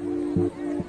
Thank you.